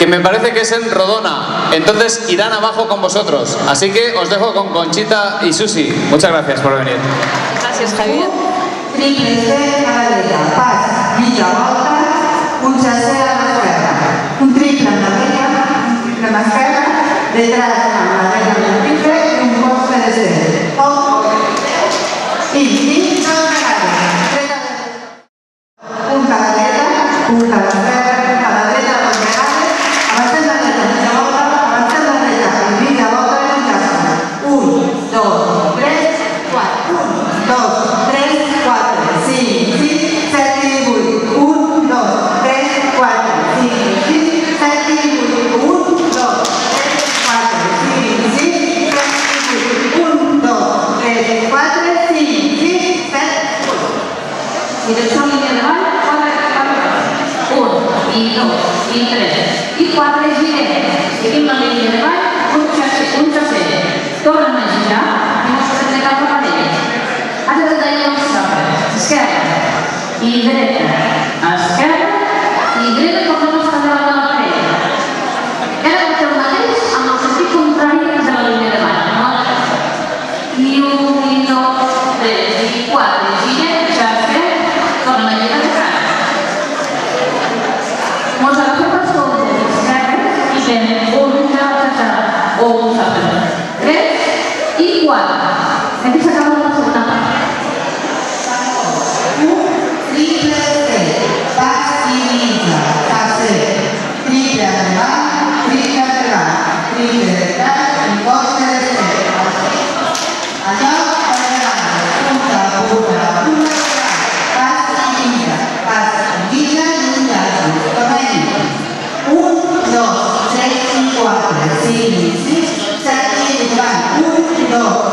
que me parece que es en Rodona. Entonces irán abajo con vosotros. Así que os dejo con Conchita y Susi. Muchas gracias por venir. Gracias, Javier. Triple a paz, villa, un chassé a un triple madera, un triple mascarra, detrás de la madera de un rifle y un cofre de sed. Ojo, y, ഇപ്പാത്രേജിയിലെ ശരിക്കും പറഞ്ഞു കഴിഞ്ഞാൽ ഉച്ചശേ ഉച്ചശേ തോന്നുന്ന ജില്ല നിങ്ങളുടെ കാര്യം അത് ദൈവം ഇവരെ Existe, será que ele vai muito